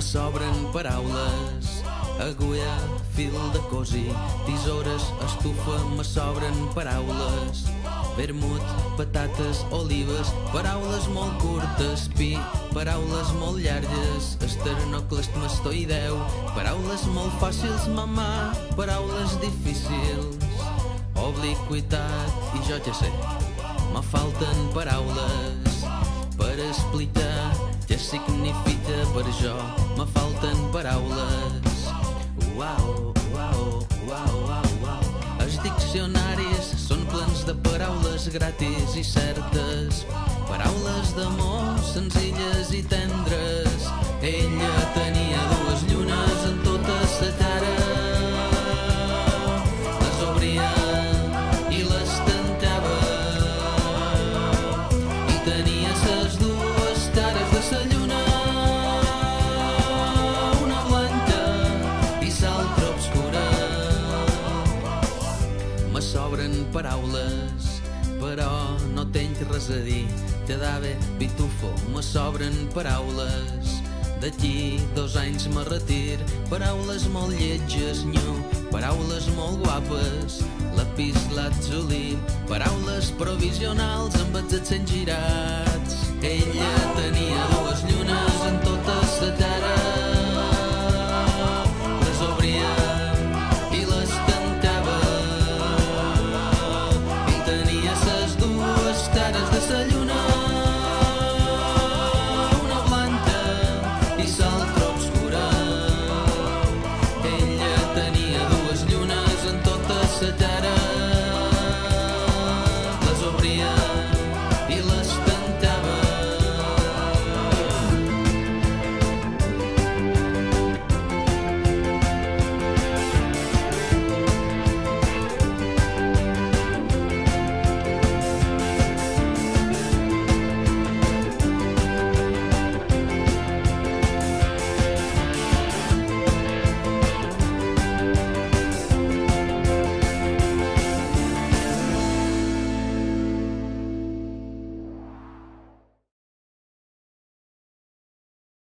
sobren paraules. Agulla, fil de cosi, tisores, estufa, me sobren paraules. Vermut, patates, olives, paraules molt curtes, pi, paraules molt llargues, esternoclastmastoideu, paraules molt fàcils, mamà, paraules difícils, obliquitat i jo ja sé, me falten paraules per explicar significa per jo, me falten paraules Uau, uau, uau, uau, uau. Els diccionaris són plens de paraules gratis i certes, paraules d'amor senzilles paraules però no tenc res a dir. Quedava pitufo me sobren paraules. D'aquí dos anys me retir paraules molt lletges nyo paraules molt guapes lapis latzuli paraules provisionals amb els accents girats. Ella tenia dues llunes la setena les obria